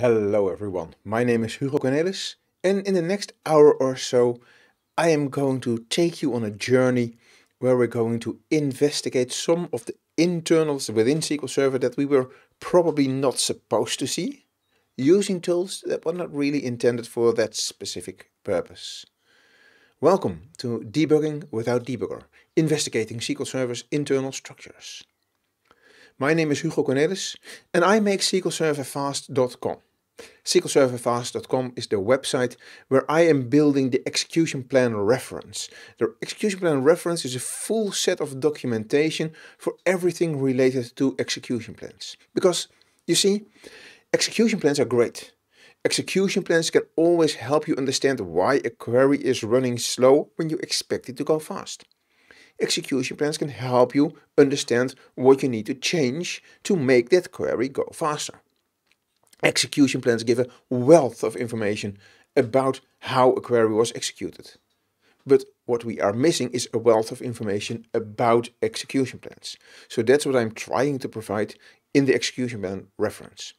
Hello everyone, my name is Hugo Kornelis and in the next hour or so I am going to take you on a journey where we're going to investigate some of the internals within SQL Server that we were probably not supposed to see using tools that were not really intended for that specific purpose. Welcome to Debugging Without Debugger, investigating SQL Server's internal structures. My name is Hugo Kornelis and I make SQLServerFast.com. SQLServerFast.com is the website where I am building the execution plan reference. The execution plan reference is a full set of documentation for everything related to execution plans. Because, you see, execution plans are great. Execution plans can always help you understand why a query is running slow when you expect it to go fast execution plans can help you understand what you need to change to make that query go faster. Execution plans give a wealth of information about how a query was executed. But what we are missing is a wealth of information about execution plans. So that's what I'm trying to provide in the execution plan reference.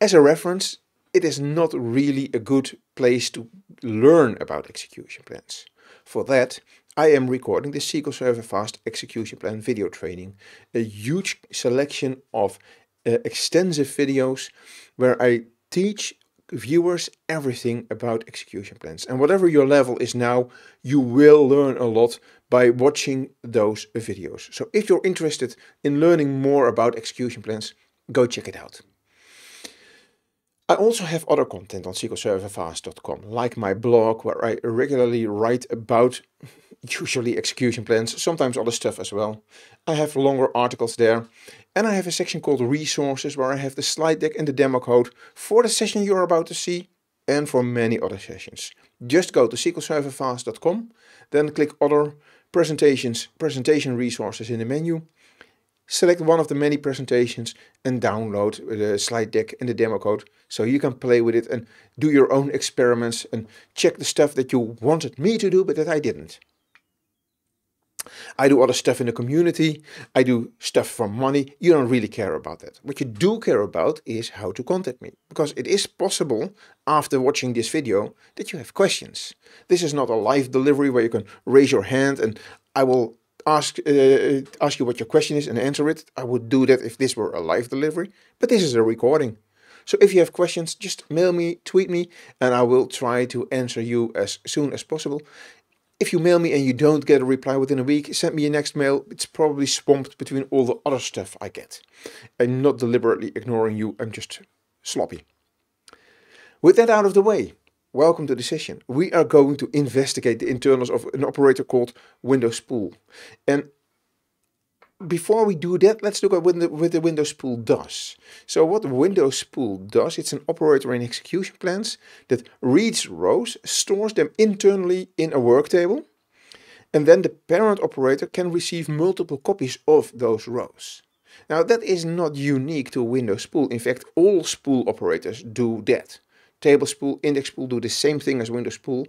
As a reference, it is not really a good place to learn about execution plans. For that, I am recording the SQL Server Fast Execution Plan video training, a huge selection of uh, extensive videos where I teach viewers everything about execution plans. And whatever your level is now, you will learn a lot by watching those videos. So if you're interested in learning more about execution plans, go check it out. I also have other content on SQLServerFast.com, like my blog where I regularly write about usually execution plans, sometimes other stuff as well. I have longer articles there. And I have a section called resources where I have the slide deck and the demo code for the session you're about to see and for many other sessions. Just go to SQLServerFast.com, then click other presentations, presentation resources in the menu. Select one of the many presentations and download the slide deck and the demo code so you can play with it and do your own experiments and check the stuff that you wanted me to do but that I didn't. I do other stuff in the community. I do stuff for money. You don't really care about that. What you do care about is how to contact me. Because it is possible, after watching this video, that you have questions. This is not a live delivery where you can raise your hand and I will ask, uh, ask you what your question is and answer it. I would do that if this were a live delivery. But this is a recording. So if you have questions, just mail me, tweet me, and I will try to answer you as soon as possible. If you mail me and you don't get a reply within a week, send me a next mail. It's probably swamped between all the other stuff I get. I'm not deliberately ignoring you, I'm just sloppy. With that out of the way, welcome to the session. We are going to investigate the internals of an operator called Windows Spool. And before we do that, let's look at what the, what the Window Spool does. So what Window Spool does, it's an operator in execution plans that reads rows, stores them internally in a work table, and then the parent operator can receive multiple copies of those rows. Now that is not unique to Window Spool, In fact, all spool operators do that. Table spool, index spool do the same thing as Windows spool,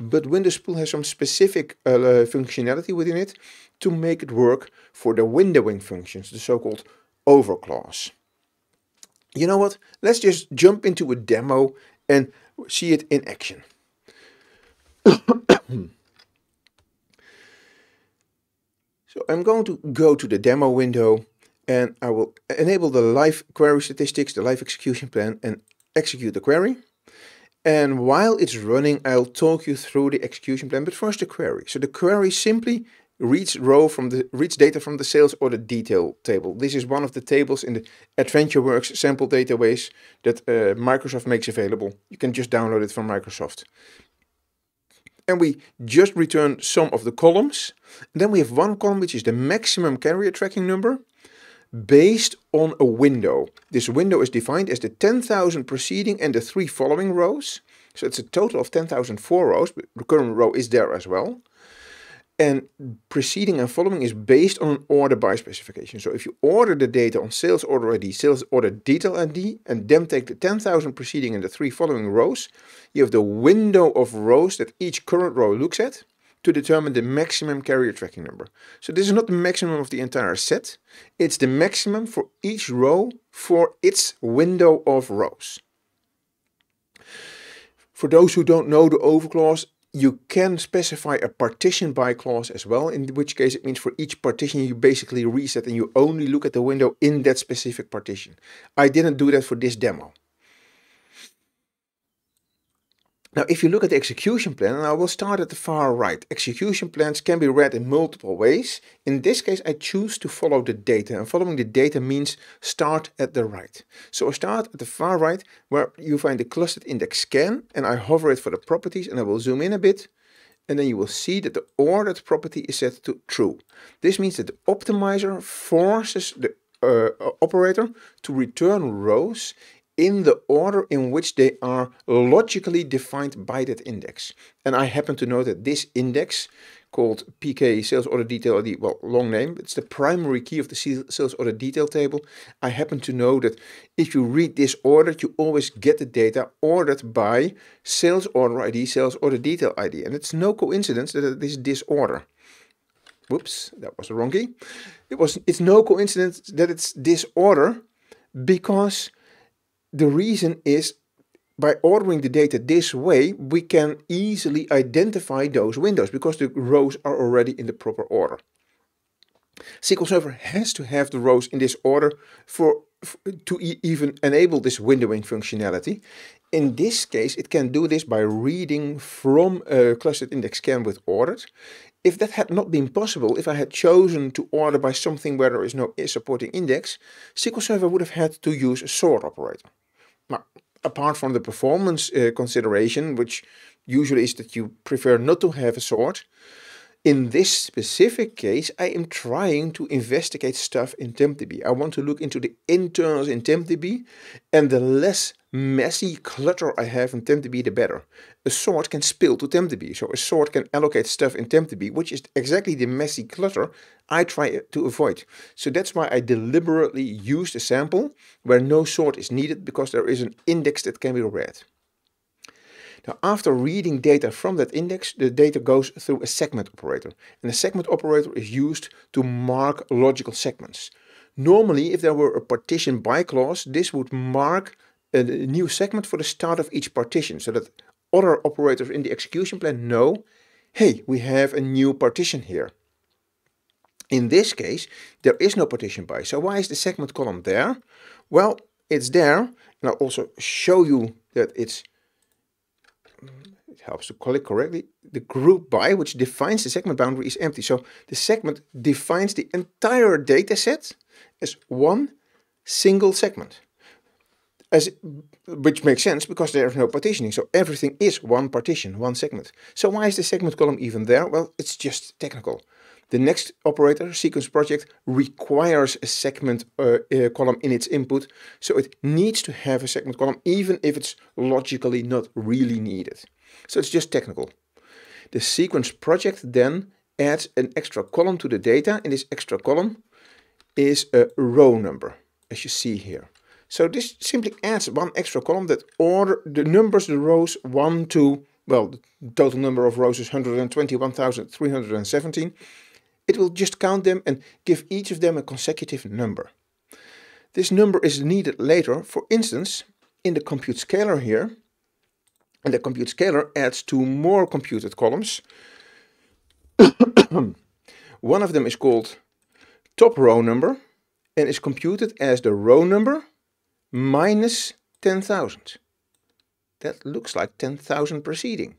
but Windows spool has some specific uh, functionality within it to make it work for the windowing functions, the so-called over clause. You know what? Let's just jump into a demo and see it in action. so I'm going to go to the demo window and I will enable the live query statistics, the live execution plan and execute the query. And while it's running, I'll talk you through the execution plan, but first the query. So the query simply reads row from the reads data from the sales order detail table. This is one of the tables in the AdventureWorks sample database that uh, Microsoft makes available. You can just download it from Microsoft. And we just return some of the columns. And then we have one column which is the maximum carrier tracking number based on a window. This window is defined as the 10,000 preceding and the three following rows. So it's a total of 10,004 rows, but the current row is there as well. And preceding and following is based on an order by specification. So if you order the data on sales order ID, sales order detail ID, and then take the 10,000 preceding and the three following rows, you have the window of rows that each current row looks at to determine the maximum carrier tracking number. So this is not the maximum of the entire set, it's the maximum for each row for its window of rows. For those who don't know the over clause, you can specify a partition by clause as well, in which case it means for each partition you basically reset and you only look at the window in that specific partition. I didn't do that for this demo. Now, if you look at the execution plan, and I will start at the far right, execution plans can be read in multiple ways. In this case, I choose to follow the data, and following the data means start at the right. So I start at the far right, where you find the clustered index scan, and I hover it for the properties, and I will zoom in a bit, and then you will see that the ordered property is set to true. This means that the optimizer forces the uh, operator to return rows in the order in which they are logically defined by that index. And I happen to know that this index called PK sales order detail ID, well, long name, it's the primary key of the sales order detail table. I happen to know that if you read this order, you always get the data ordered by sales order ID, sales order detail ID. And it's no coincidence that it is this order. Whoops, that was the wrong key. It was, it's no coincidence that it's this order because the reason is by ordering the data this way, we can easily identify those windows because the rows are already in the proper order. SQL Server has to have the rows in this order for, to e even enable this windowing functionality. In this case, it can do this by reading from a clustered index scan with ordered. If that had not been possible, if I had chosen to order by something where there is no supporting index, SQL Server would have had to use a sort operator. Apart from the performance uh, consideration, which usually is that you prefer not to have a sort, in this specific case, I am trying to investigate stuff in TempDB. I want to look into the internals in TempDB, and the less messy clutter I have in TempDB, the better. A sort can spill to TempDB, so a sort can allocate stuff in TempDB, which is exactly the messy clutter I try to avoid. So that's why I deliberately used a sample where no sort is needed, because there is an index that can be read. Now, after reading data from that index, the data goes through a segment operator. And the segment operator is used to mark logical segments. Normally, if there were a partition by clause, this would mark a new segment for the start of each partition, so that other operators in the execution plan know, hey, we have a new partition here. In this case, there is no partition by. So why is the segment column there? Well, it's there, and I'll also show you that it's it helps to call it correctly, the group by, which defines the segment boundary, is empty. So the segment defines the entire data set as one single segment. As, which makes sense because there is no partitioning. So everything is one partition, one segment. So why is the segment column even there? Well, it's just technical. The next operator, sequence project, requires a segment uh, uh, column in its input. So it needs to have a segment column, even if it's logically not really needed. So it's just technical. The sequence project then adds an extra column to the data, and this extra column is a row number, as you see here. So this simply adds one extra column that order the numbers the rows 1 to, well, the total number of rows is 121,317. It will just count them and give each of them a consecutive number. This number is needed later, for instance, in the compute scalar here. And the compute scalar adds two more computed columns. One of them is called top row number and is computed as the row number minus 10,000. That looks like 10,000 preceding.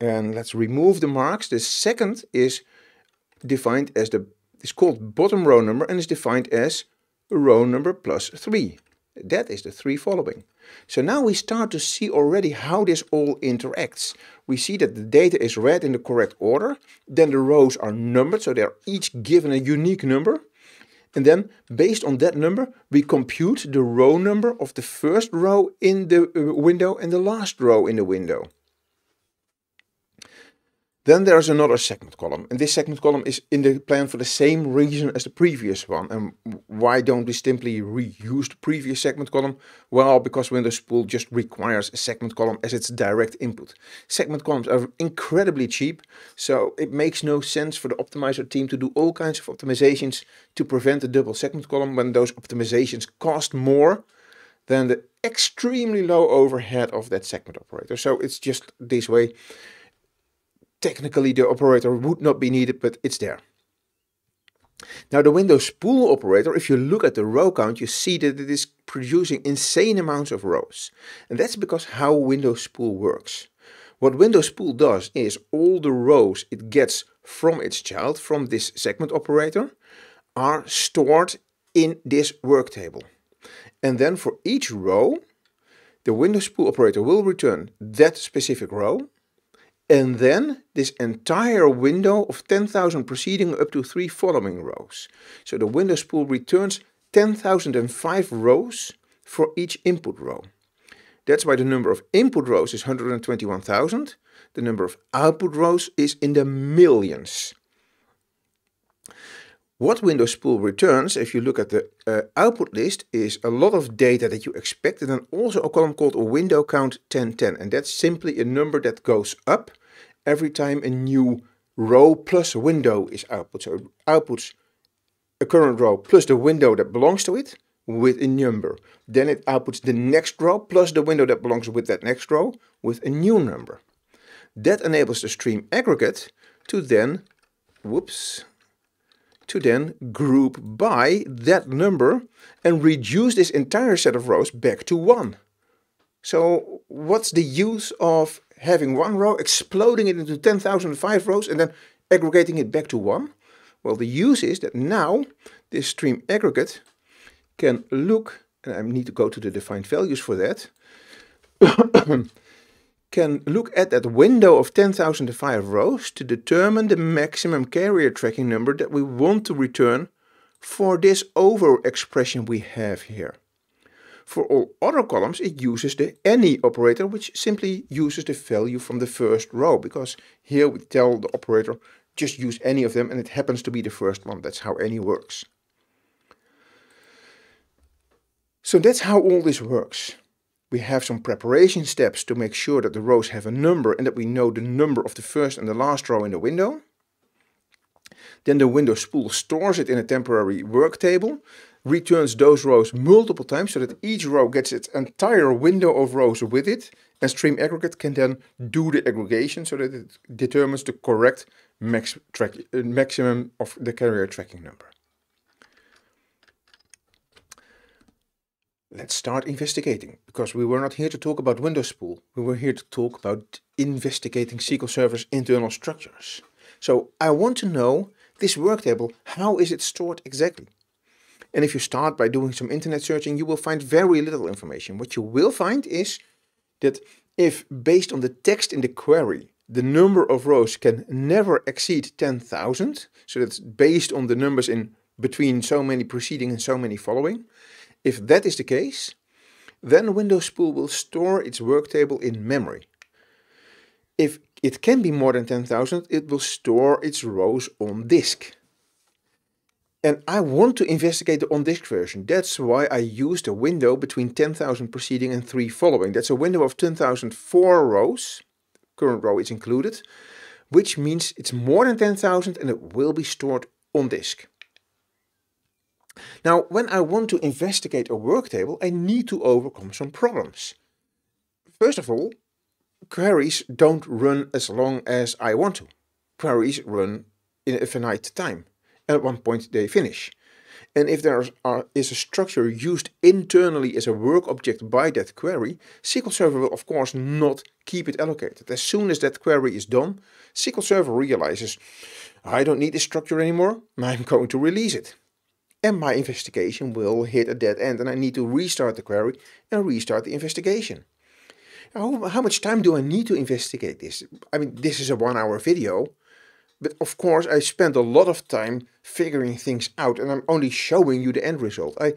And let's remove the marks. The second is defined as the, is called bottom row number and is defined as row number plus 3. That is the 3 following. So now we start to see already how this all interacts. We see that the data is read in the correct order, then the rows are numbered, so they're each given a unique number. And then, based on that number, we compute the row number of the first row in the uh, window and the last row in the window. Then there's another segment column, and this segment column is in the plan for the same reason as the previous one. And why don't we simply reuse the previous segment column? Well, because Windows Spool just requires a segment column as its direct input. Segment columns are incredibly cheap, so it makes no sense for the optimizer team to do all kinds of optimizations to prevent a double segment column when those optimizations cost more than the extremely low overhead of that segment operator. So it's just this way. Technically, the operator would not be needed, but it's there. Now the window spool operator, if you look at the row count, you see that it is producing insane amounts of rows. And that's because how window spool works. What window spool does is all the rows it gets from its child, from this segment operator, are stored in this work table. And then for each row, the window spool operator will return that specific row. And then this entire window of 10,000 preceding up to three following rows. So the window spool returns 10,005 rows for each input row. That's why the number of input rows is 121,000. The number of output rows is in the millions. What window spool returns, if you look at the uh, output list, is a lot of data that you expect and then also a column called a window count 1010. And that's simply a number that goes up every time a new row plus window is output. So it outputs a current row plus the window that belongs to it with a number. Then it outputs the next row plus the window that belongs with that next row with a new number. That enables the stream aggregate to then, whoops, to then group by that number and reduce this entire set of rows back to one. So what's the use of having one row, exploding it into 10,005 rows and then aggregating it back to one? Well, the use is that now this stream aggregate can look, and I need to go to the defined values for that, can look at that window of 10,005 rows to determine the maximum carrier tracking number that we want to return for this over expression we have here. For all other columns it uses the any operator which simply uses the value from the first row because here we tell the operator just use any of them and it happens to be the first one. That's how any works. So that's how all this works we have some preparation steps to make sure that the rows have a number and that we know the number of the first and the last row in the window. Then the window spool stores it in a temporary work table, returns those rows multiple times so that each row gets its entire window of rows with it, and Stream Aggregate can then do the aggregation so that it determines the correct max track, uh, maximum of the carrier tracking number. Let's start investigating, because we were not here to talk about window spool. We were here to talk about investigating SQL Server's internal structures. So I want to know this work table, how is it stored exactly? And if you start by doing some internet searching, you will find very little information. What you will find is that if based on the text in the query, the number of rows can never exceed 10,000, so that's based on the numbers in between so many preceding and so many following, if that is the case, then Windows Spool will store its work table in memory. If it can be more than 10,000, it will store its rows on disk. And I want to investigate the on-disk version. That's why I used a window between 10,000 preceding and 3 following. That's a window of 10,004 rows, current row is included, which means it's more than 10,000 and it will be stored on disk. Now, when I want to investigate a work table, I need to overcome some problems. First of all, queries don't run as long as I want to. Queries run in a finite time. At one point they finish. And if there is a structure used internally as a work object by that query, SQL Server will of course not keep it allocated. As soon as that query is done, SQL Server realizes, I don't need this structure anymore, I'm going to release it and my investigation will hit a dead end and I need to restart the query and restart the investigation. Now, how much time do I need to investigate this? I mean, this is a one hour video, but of course I spent a lot of time figuring things out and I'm only showing you the end result. I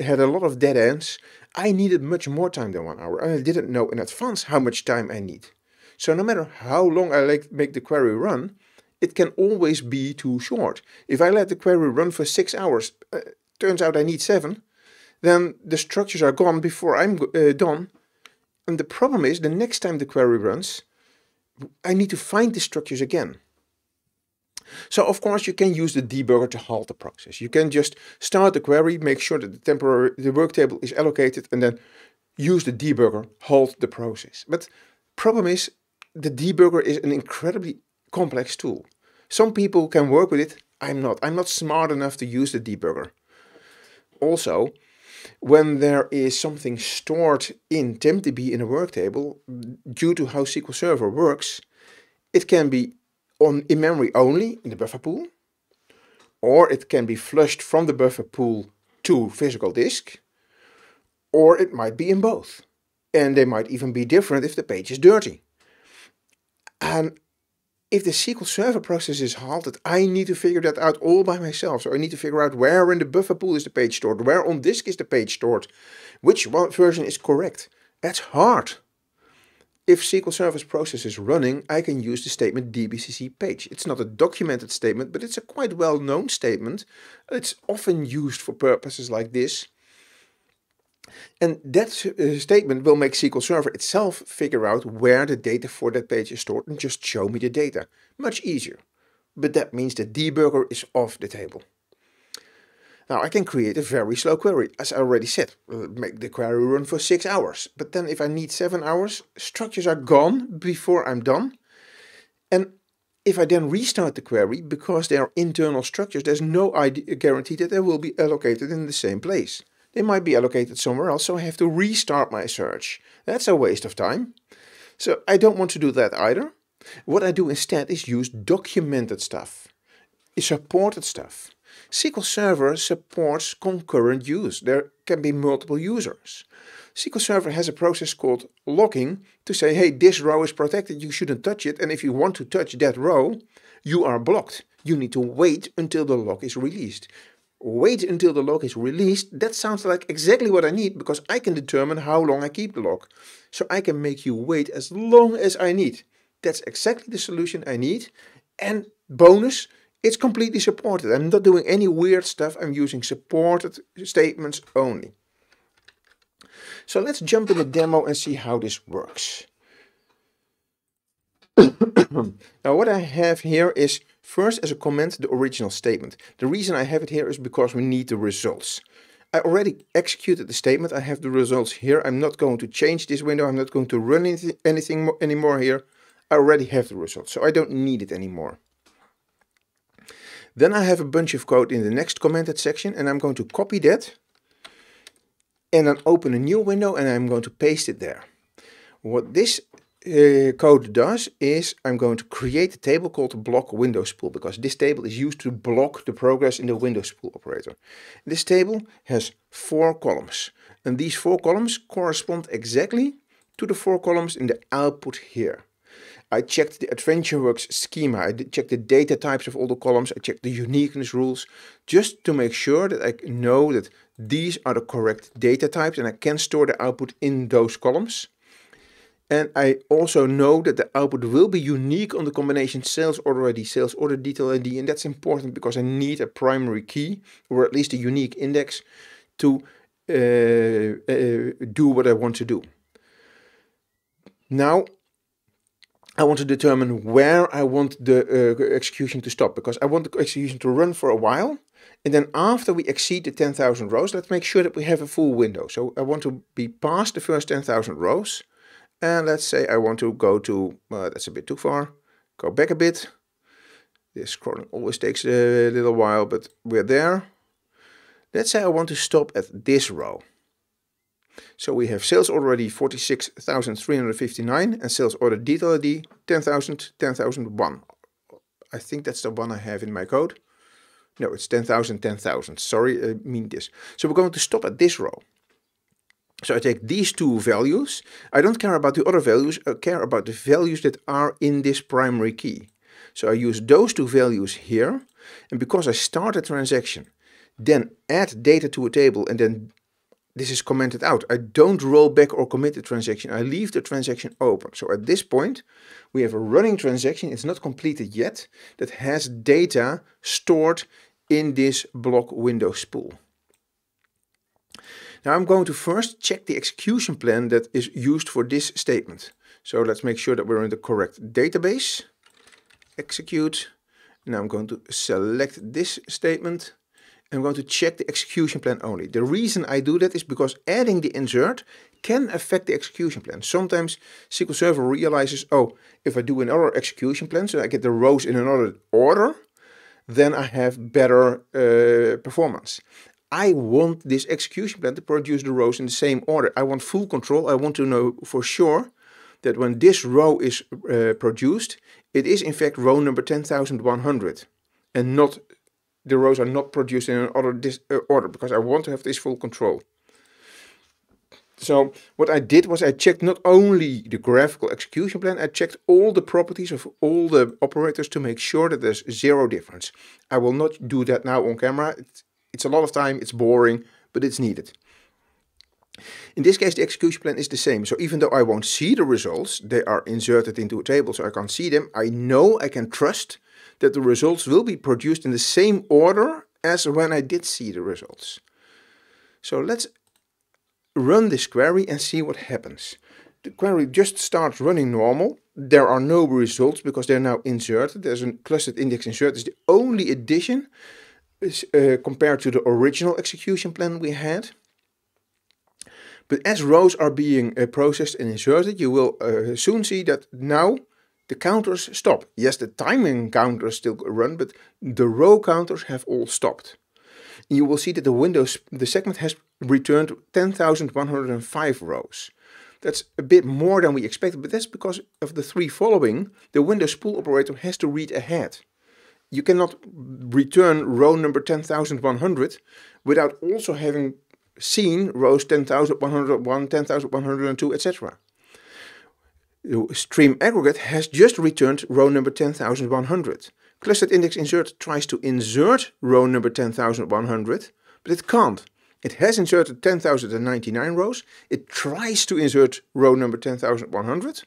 had a lot of dead ends. I needed much more time than one hour and I didn't know in advance how much time I need. So no matter how long I make the query run, it can always be too short. If I let the query run for six hours, uh, turns out I need seven, then the structures are gone before I'm uh, done. And the problem is, the next time the query runs, I need to find the structures again. So of course you can use the debugger to halt the process. You can just start the query, make sure that the temporary the work table is allocated, and then use the debugger, halt the process. But problem is, the debugger is an incredibly complex tool. Some people can work with it, I'm not. I'm not smart enough to use the debugger. Also, when there is something stored in TempDB in a work table, due to how SQL Server works, it can be on in memory only in the buffer pool, or it can be flushed from the buffer pool to physical disk, or it might be in both. And they might even be different if the page is dirty. And if the SQL Server process is halted, I need to figure that out all by myself. So I need to figure out where in the buffer pool is the page stored, where on disk is the page stored, which version is correct. That's hard. If SQL Server's process is running, I can use the statement dbcc page. It's not a documented statement, but it's a quite well-known statement. It's often used for purposes like this. And that uh, statement will make SQL Server itself figure out where the data for that page is stored and just show me the data. Much easier. But that means the debugger is off the table. Now I can create a very slow query, as I already said, uh, make the query run for 6 hours. But then if I need 7 hours, structures are gone before I'm done. And if I then restart the query, because they are internal structures, there's no guarantee that they will be allocated in the same place. They might be allocated somewhere else, so I have to restart my search. That's a waste of time. So I don't want to do that either. What I do instead is use documented stuff, supported stuff. SQL Server supports concurrent use. There can be multiple users. SQL Server has a process called locking to say, hey, this row is protected, you shouldn't touch it. And if you want to touch that row, you are blocked. You need to wait until the lock is released wait until the lock is released, that sounds like exactly what I need because I can determine how long I keep the lock. So I can make you wait as long as I need. That's exactly the solution I need. And bonus, it's completely supported. I'm not doing any weird stuff. I'm using supported statements only. So let's jump in the demo and see how this works. now what I have here is first as a comment the original statement. The reason I have it here is because we need the results. I already executed the statement. I have the results here. I'm not going to change this window. I'm not going to run anything, anything anymore here. I already have the results, so I don't need it anymore. Then I have a bunch of code in the next commented section and I'm going to copy that and then open a new window and I'm going to paste it there. What this uh, code does is I'm going to create a table called block window spool because this table is used to block the progress in the window spool operator. This table has four columns and these four columns correspond exactly to the four columns in the output here. I checked the AdventureWorks schema, I checked the data types of all the columns, I checked the uniqueness rules, just to make sure that I know that these are the correct data types and I can store the output in those columns. And I also know that the output will be unique on the combination sales order ID, sales order detail ID. And that's important because I need a primary key or at least a unique index to uh, uh, do what I want to do. Now, I want to determine where I want the uh, execution to stop because I want the execution to run for a while. And then after we exceed the 10,000 rows, let's make sure that we have a full window. So I want to be past the first 10,000 rows. And let's say I want to go to, uh, that's a bit too far, go back a bit. This scrolling always takes a little while, but we're there. Let's say I want to stop at this row. So we have sales already 46,359 and sales order detail ID 10,000, 10,001. I think that's the one I have in my code. No, it's 10,000, 10,000. Sorry, I mean this. So we're going to stop at this row. So I take these two values. I don't care about the other values. I care about the values that are in this primary key. So I use those two values here. And because I start a transaction, then add data to a table and then this is commented out. I don't roll back or commit the transaction. I leave the transaction open. So at this point, we have a running transaction. It's not completed yet. That has data stored in this block window spool. Now I'm going to first check the execution plan that is used for this statement. So let's make sure that we're in the correct database. Execute. Now I'm going to select this statement I'm going to check the execution plan only. The reason I do that is because adding the insert can affect the execution plan. Sometimes SQL Server realizes, oh, if I do another execution plan, so I get the rows in another order, then I have better uh, performance. I want this execution plan to produce the rows in the same order. I want full control. I want to know for sure that when this row is uh, produced, it is in fact row number 10,100 and not the rows are not produced in another uh, order because I want to have this full control. So what I did was I checked not only the graphical execution plan, I checked all the properties of all the operators to make sure that there's zero difference. I will not do that now on camera. It's, it's a lot of time, it's boring, but it's needed. In this case, the execution plan is the same. So even though I won't see the results, they are inserted into a table, so I can't see them. I know I can trust that the results will be produced in the same order as when I did see the results. So let's run this query and see what happens. The query just starts running normal. There are no results because they're now inserted. There's a clustered index insert. It's the only addition uh, compared to the original execution plan we had. But as rows are being uh, processed and inserted, you will uh, soon see that now the counters stop. Yes, the timing counters still run, but the row counters have all stopped. You will see that the Windows, the segment has returned 10,105 rows. That's a bit more than we expected, but that's because of the three following, the Windows spool operator has to read ahead. You cannot return row number 10,100 without also having seen rows 10,101, 10,102, etc. The stream aggregate has just returned row number 10,100. Clustered index insert tries to insert row number 10,100, but it can't. It has inserted 10,099 rows. It tries to insert row number 10,100,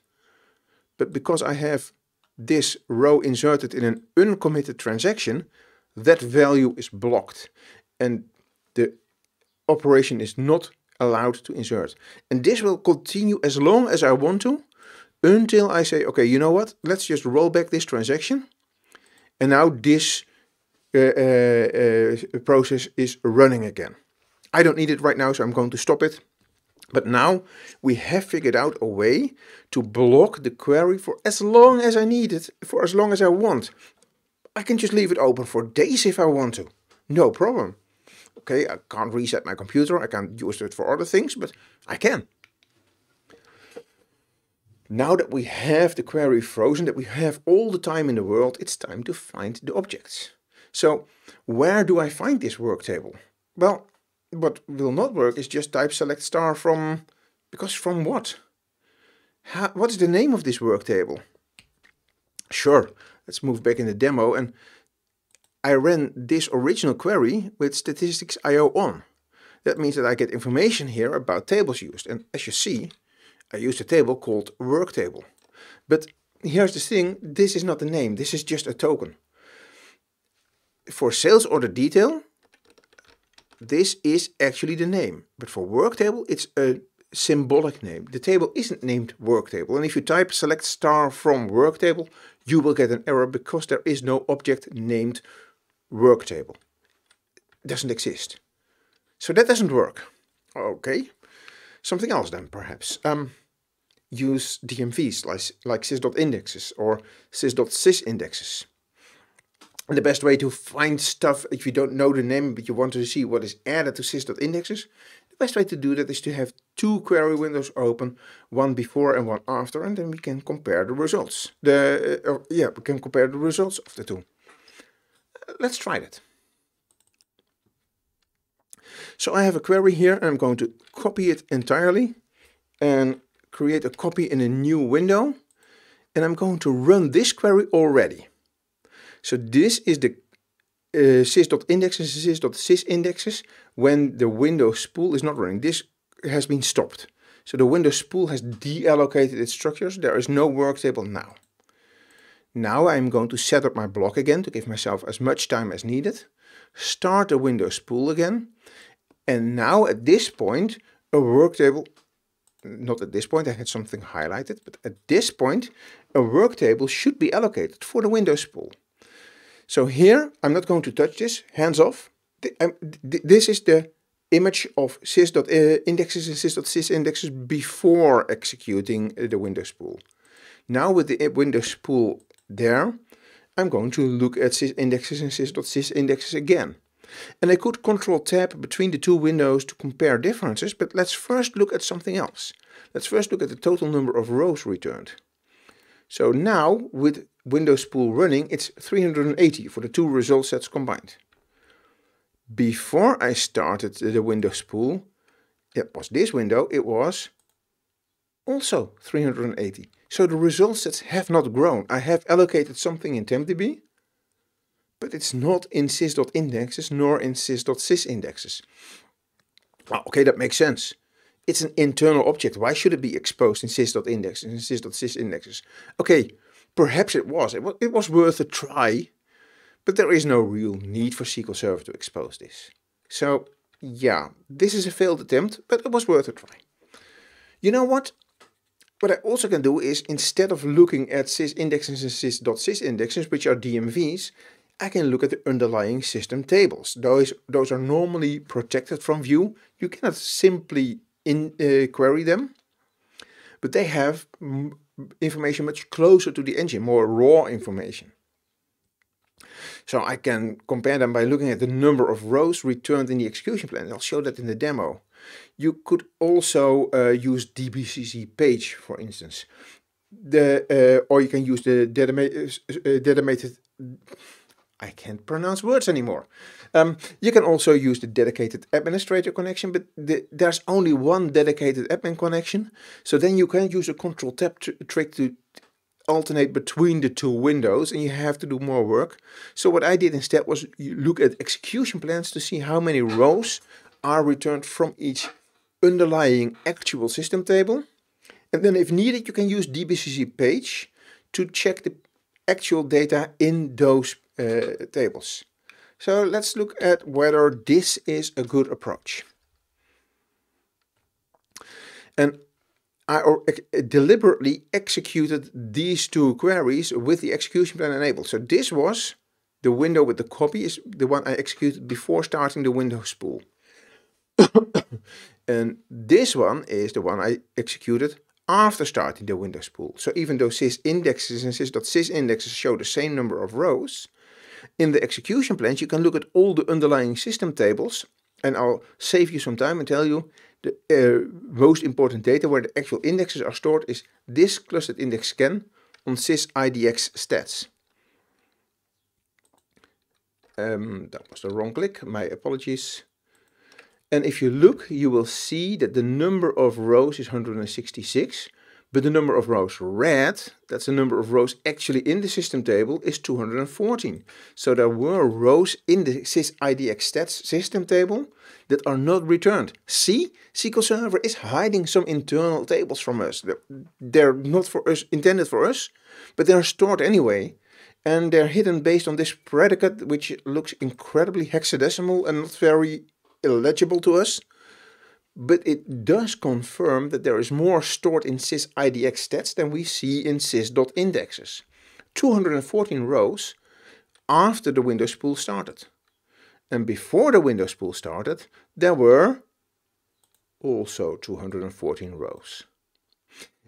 but because I have this row inserted in an uncommitted transaction, that value is blocked. And the operation is not allowed to insert. And this will continue as long as I want to until I say, okay, you know what? Let's just roll back this transaction. And now this uh, uh, uh, process is running again. I don't need it right now, so I'm going to stop it. But now we have figured out a way to block the query for as long as I need it, for as long as I want. I can just leave it open for days if I want to. No problem. Okay, I can't reset my computer, I can't use it for other things, but I can. Now that we have the query frozen, that we have all the time in the world, it's time to find the objects. So where do I find this work table? Well, what will not work is just type select star from, because from what? How, what is the name of this work table? Sure, let's move back in the demo and I ran this original query with statistics IO on. That means that I get information here about tables used. And as you see, I used a table called work table. But here's the thing, this is not the name, this is just a token. For sales order detail, this is actually the name. But for work table, it's a symbolic name. The table isn't named work table. And if you type select star from work table, you will get an error because there is no object named work table. It doesn't exist. So that doesn't work. Okay. Something else then, perhaps. Um, use DMVs like, like sys.indexes or sys.sys indexes. And the best way to find stuff, if you don't know the name, but you want to see what is added to sys.indexes, the best way to do that is to have two query windows open, one before and one after, and then we can compare the results. The uh, Yeah, we can compare the results of the two. let's try that. So I have a query here and I'm going to copy it entirely and create a copy in a new window. And I'm going to run this query already. So this is the uh, sys.indexes and indexes when the Windows spool is not running. This has been stopped. So the Windows spool has deallocated its structures. There is no work table now. Now I'm going to set up my block again to give myself as much time as needed. Start the Windows spool again. And now at this point, a work table, not at this point, I had something highlighted, but at this point, a work table should be allocated for the Windows spool. So here, I'm not going to touch this, hands off. um, this is the image of sys.indexes uh, and sys.sys indexes before executing the Windows spool. Now with the Windows spool there, I'm going to look at sys indexes and sys.sys indexes again. And I could control tab between the two windows to compare differences, but let's first look at something else. Let's first look at the total number of rows returned. So now with Windows spool running, it's 380 for the two result sets combined. Before I started the Windows spool, it was this window, it was also 380. So the result sets have not grown. I have allocated something in TempDB, but it's not in sys.indexes nor in sys.sys indexes. Well, ah, okay, that makes sense. It's an internal object. Why should it be exposed in sys.indexes and sys.sys indexes? Okay, perhaps it was. It was, it was worth a try, but there is no real need for SQL Server to expose this. So, yeah, this is a failed attempt, but it was worth a try. You know what? What I also can do is, instead of looking at sys indexes and sys.sys indexes, which are DMVs, I can look at the underlying system tables. Those, those are normally protected from view. You cannot simply in, uh, query them, but they have information much closer to the engine, more raw information. So I can compare them by looking at the number of rows returned in the execution plan. I'll show that in the demo. You could also uh, use DBCC page, for instance. The, uh, or you can use the dedicated uh, I can't pronounce words anymore. Um, you can also use the dedicated administrator connection, but the, there's only one dedicated admin connection. So then you can use a control tab tr trick to alternate between the two windows and you have to do more work. So what I did instead was look at execution plans to see how many rows are returned from each underlying actual system table. And then if needed, you can use DBCC page to check the actual data in those Uh, tables. So let's look at whether this is a good approach. And I deliberately executed these two queries with the execution plan enabled. So this was the window with the copy is the one I executed before starting the Windows spool. and this one is the one I executed after starting the Windows spool. So even though sys indexes and sys.sys indexes show the same number of rows, in the execution plans, you can look at all the underlying system tables and I'll save you some time and tell you the uh, most important data where the actual indexes are stored is this clustered index scan on sysidx stats. Um, that was the wrong click, my apologies. And if you look, you will see that the number of rows is 166. But the number of rows read, that's the number of rows actually in the system table, is 214. So there were rows in the sysidx stats system table that are not returned. See, SQL Server is hiding some internal tables from us. They're not for us, intended for us, but they're stored anyway. And they're hidden based on this predicate, which looks incredibly hexadecimal and not very illegible to us but it does confirm that there is more stored in sysidx stats than we see in sys.indexes. 214 rows after the Windows spool started. And before the Windows spool started, there were also 214 rows.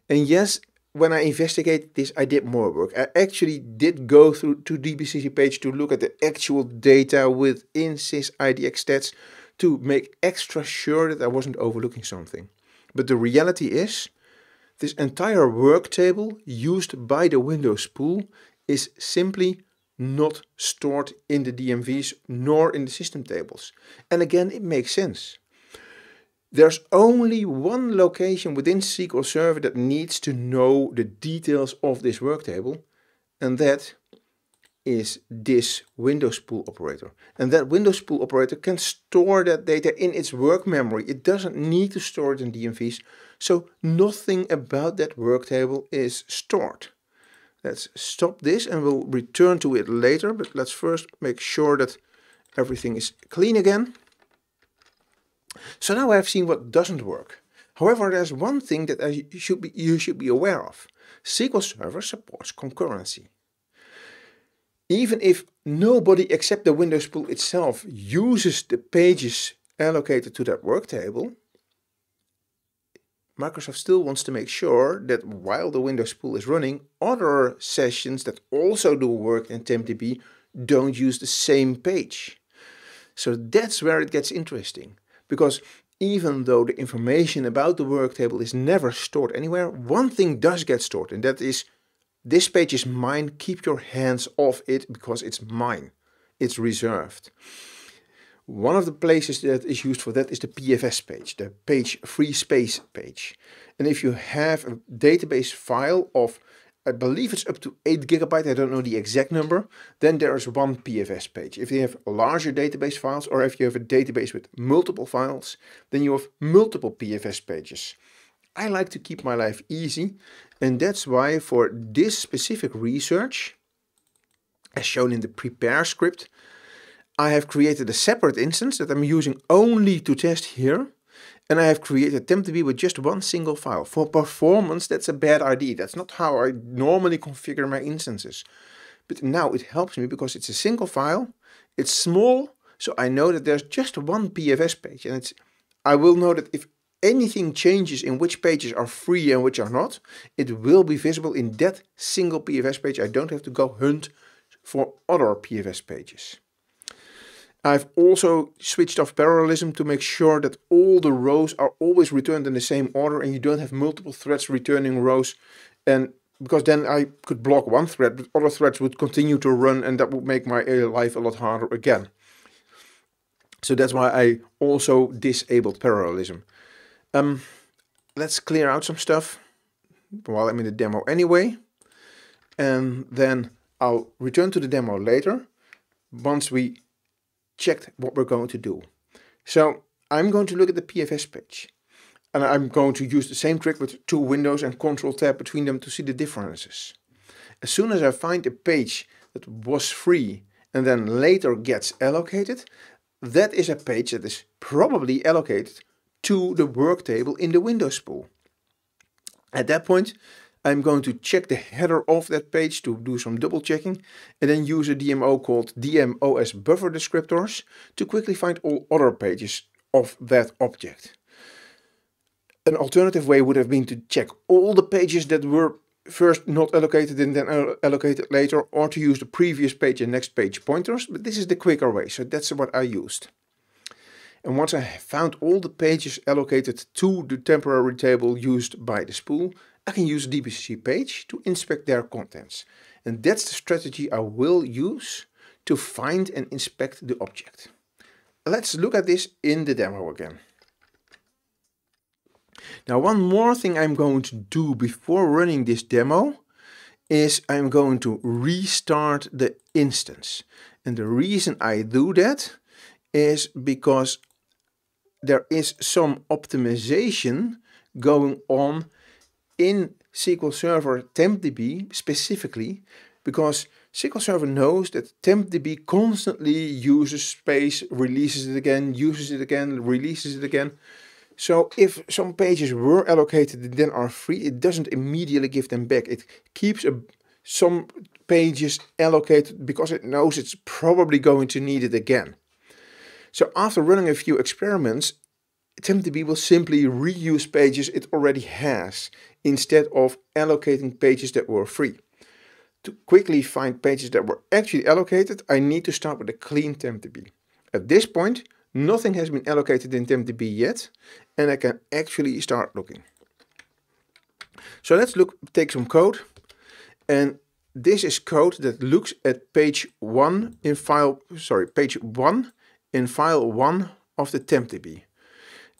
And yes, when I investigated this, I did more work. I actually did go through to DBCC page to look at the actual data within sysidx stats to make extra sure that I wasn't overlooking something. But the reality is, this entire work table used by the Window Spool is simply not stored in the DMVs nor in the system tables. And again, it makes sense. There's only one location within SQL Server that needs to know the details of this work table, and that is this Windows spool operator. And that Windows spool operator can store that data in its work memory. It doesn't need to store it in DMVs, so nothing about that work table is stored. Let's stop this and we'll return to it later, but let's first make sure that everything is clean again. So now I've seen what doesn't work. However, there's one thing that I should be, you should be aware of. SQL Server supports concurrency. Even if nobody except the Window Spool itself uses the pages allocated to that work table, Microsoft still wants to make sure that while the Window Spool is running, other sessions that also do work in TempDB don't use the same page. So that's where it gets interesting, because even though the information about the work table is never stored anywhere, one thing does get stored, and that is this page is mine, keep your hands off it because it's mine. It's reserved. One of the places that is used for that is the PFS page, the page free space page. And if you have a database file of, I believe it's up to 8 gigabyte, I don't know the exact number, then there is one PFS page. If you have larger database files or if you have a database with multiple files, then you have multiple PFS pages. I like to keep my life easy and that's why for this specific research, as shown in the prepare script, I have created a separate instance that I'm using only to test here. And I have created TempDB with just one single file. For performance, that's a bad idea. That's not how I normally configure my instances. But now it helps me because it's a single file. It's small, so I know that there's just one PFS page. And it's I will know that if anything changes in which pages are free and which are not, it will be visible in that single PFS page. I don't have to go hunt for other PFS pages. I've also switched off parallelism to make sure that all the rows are always returned in the same order and you don't have multiple threads returning rows and because then I could block one thread but other threads would continue to run and that would make my uh, life a lot harder again. So that's why I also disabled parallelism. Um, let's clear out some stuff while I'm in the demo anyway. And then I'll return to the demo later once we checked what we're going to do. So I'm going to look at the PFS page. And I'm going to use the same trick with two windows and control tab between them to see the differences. As soon as I find a page that was free and then later gets allocated, that is a page that is probably allocated to the work table in the window spool. At that point, I'm going to check the header of that page to do some double checking and then use a DMO called DMOS buffer descriptors to quickly find all other pages of that object. An alternative way would have been to check all the pages that were first not allocated and then allocated later or to use the previous page and next page pointers, but this is the quicker way, so that's what I used. And once I found all the pages allocated to the temporary table used by the spool, I can use DBCC page to inspect their contents. And that's the strategy I will use to find and inspect the object. Let's look at this in the demo again. Now one more thing I'm going to do before running this demo is I'm going to restart the instance. And the reason I do that is because there is some optimization going on in SQL Server TempDB specifically because SQL Server knows that TempDB constantly uses space, releases it again, uses it again, releases it again. So if some pages were allocated and then are free, it doesn't immediately give them back. It keeps a, some pages allocated because it knows it's probably going to need it again. So after running a few experiments, TempDB will simply reuse pages it already has instead of allocating pages that were free. To quickly find pages that were actually allocated, I need to start with a clean TempDB. At this point, nothing has been allocated in TempDB yet, and I can actually start looking. So let's look, take some code, and this is code that looks at page one in file, sorry, page one in file one of the TempDB.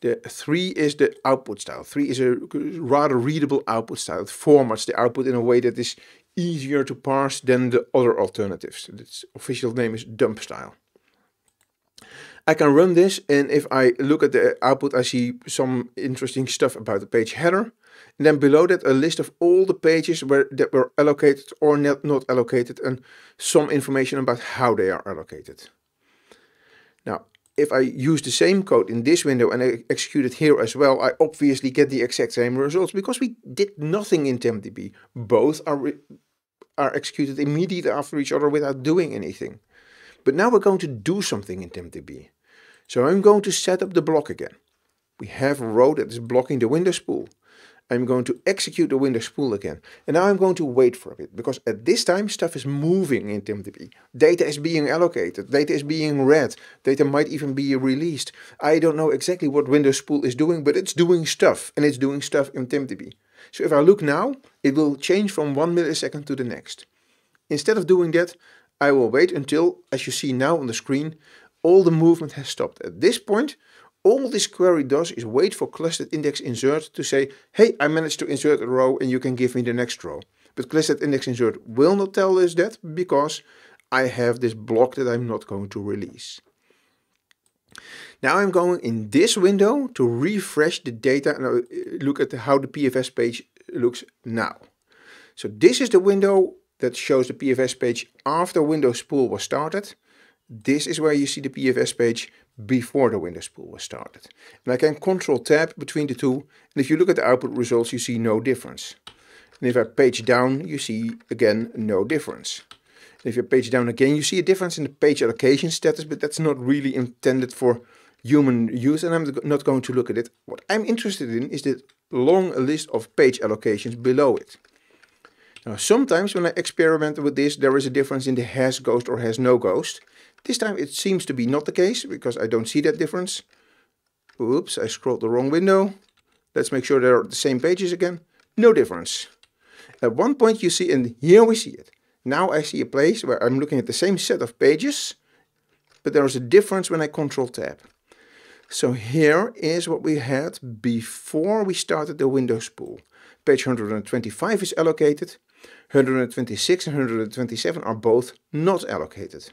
The 3 is the output style. 3 is a rather readable output style. It formats the output in a way that is easier to parse than the other alternatives. Its official name is dump style. I can run this and if I look at the output I see some interesting stuff about the page header. And then below that a list of all the pages where that were allocated or not, not allocated and some information about how they are allocated. Now if I use the same code in this window and I execute it here as well, I obviously get the exact same results because we did nothing in TempDB. Both are are executed immediately after each other without doing anything. But now we're going to do something in TempDB. So I'm going to set up the block again. We have a row that is blocking the window spool. I'm going to execute the window spool again. And now I'm going to wait for a bit, because at this time stuff is moving in TempDB. Data is being allocated, data is being read, data might even be released. I don't know exactly what window spool is doing, but it's doing stuff, and it's doing stuff in TempDB. So if I look now, it will change from one millisecond to the next. Instead of doing that, I will wait until, as you see now on the screen, all the movement has stopped. At this point, all this query does is wait for clustered index insert to say, hey, I managed to insert a row and you can give me the next row. But clustered index insert will not tell us that because I have this block that I'm not going to release. Now I'm going in this window to refresh the data and uh, look at how the PFS page looks now. So this is the window that shows the PFS page after window spool was started. This is where you see the PFS page before the window spool was started. And I can control tab between the two. And if you look at the output results, you see no difference. And if I page down, you see again no difference. And if you page down again, you see a difference in the page allocation status, but that's not really intended for human use and I'm not going to look at it. What I'm interested in is the long list of page allocations below it. Now sometimes when I experiment with this there is a difference in the has ghost or has no ghost. This time it seems to be not the case because I don't see that difference. Oops, I scrolled the wrong window. Let's make sure they're the same pages again. No difference. At one point you see, and here we see it. Now I see a place where I'm looking at the same set of pages, but there is a difference when I control tab. So here is what we had before we started the window spool. Page 125 is allocated, 126 and 127 are both not allocated.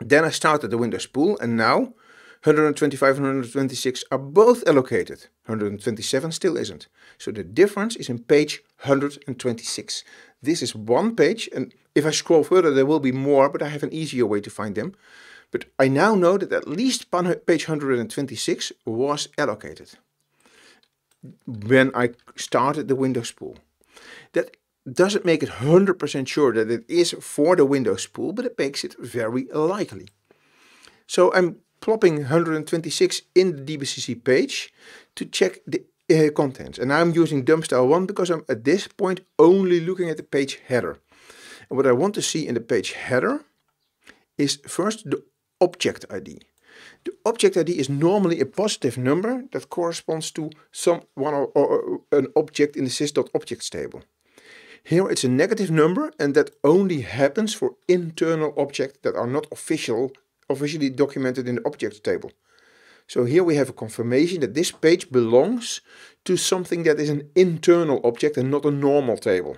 Then I started the window spool and now 125 and 126 are both allocated. 127 still isn't. So the difference is in page 126. This is one page and if I scroll further there will be more but I have an easier way to find them. But I now know that at least page 126 was allocated when I started the window spool. That doesn't make it 100% sure that it is for the window spool, but it makes it very likely. So I'm plopping 126 in the DBCC page to check the uh, contents. And I'm using dump style 1 because I'm at this point only looking at the page header. And what I want to see in the page header is first the object ID. The object ID is normally a positive number that corresponds to some one or, or an object in the sys.objects table. Here it's a negative number and that only happens for internal objects that are not official, officially documented in the objects table. So here we have a confirmation that this page belongs to something that is an internal object and not a normal table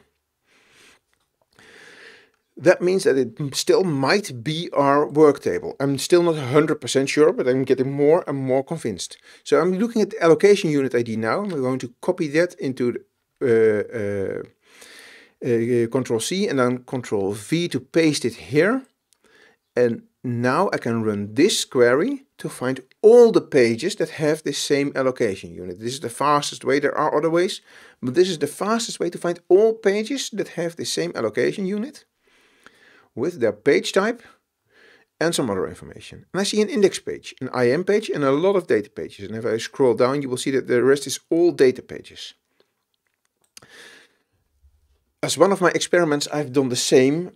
that means that it still might be our work table. I'm still not 100% sure, but I'm getting more and more convinced. So I'm looking at the allocation unit ID now. We're going to copy that into uh, uh, uh, Control C and then Control V to paste it here. And now I can run this query to find all the pages that have the same allocation unit. This is the fastest way. There are other ways, but this is the fastest way to find all pages that have the same allocation unit with their page type and some other information. And I see an index page, an IAM page and a lot of data pages. And if I scroll down, you will see that the rest is all data pages. As one of my experiments, I've done the same